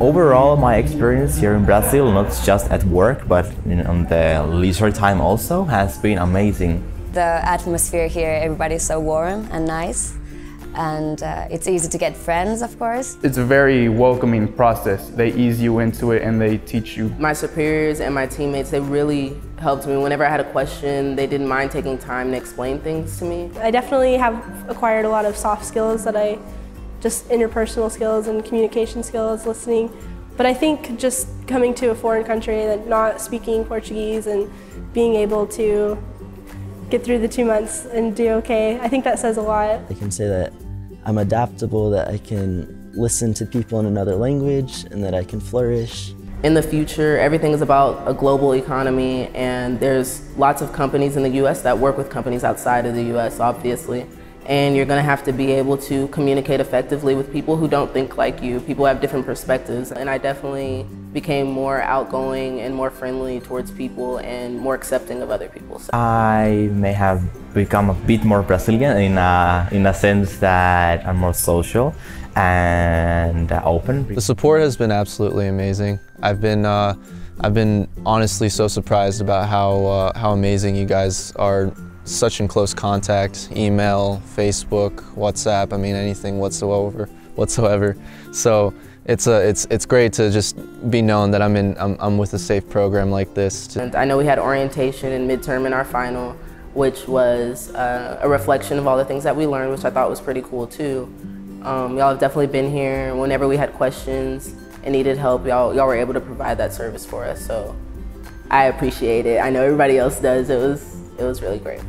Overall, my experience here in Brazil, not just at work, but in, on the leisure time also, has been amazing. The atmosphere here, everybody's so warm and nice and uh, it's easy to get friends, of course. It's a very welcoming process. They ease you into it and they teach you. My superiors and my teammates, they really helped me. Whenever I had a question, they didn't mind taking time to explain things to me. I definitely have acquired a lot of soft skills that I, just interpersonal skills and communication skills, listening. But I think just coming to a foreign country and not speaking Portuguese and being able to get through the two months and do okay, I think that says a lot. I can say that I'm adaptable, that I can listen to people in another language, and that I can flourish. In the future, everything is about a global economy, and there's lots of companies in the US that work with companies outside of the US, obviously. And you're gonna have to be able to communicate effectively with people who don't think like you. People have different perspectives, and I definitely became more outgoing and more friendly towards people and more accepting of other people. I may have become a bit more Brazilian in a, in a sense that I'm more social and open. The support has been absolutely amazing. I've been uh, I've been honestly so surprised about how uh, how amazing you guys are. Such in close contact, email, Facebook, WhatsApp. I mean anything whatsoever, whatsoever. So it's a, it's it's great to just be known that I'm in I'm, I'm with a safe program like this. And I know we had orientation and midterm in our final, which was uh, a reflection of all the things that we learned, which I thought was pretty cool too. Um, y'all have definitely been here. Whenever we had questions and needed help, y'all y'all were able to provide that service for us. So I appreciate it. I know everybody else does. It was it was really great.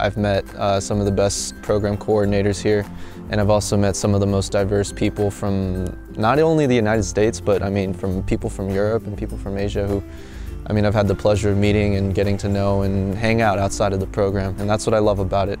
I've met uh, some of the best program coordinators here, and I've also met some of the most diverse people from not only the United States, but I mean from people from Europe and people from Asia who, I mean, I've had the pleasure of meeting and getting to know and hang out outside of the program, and that's what I love about it.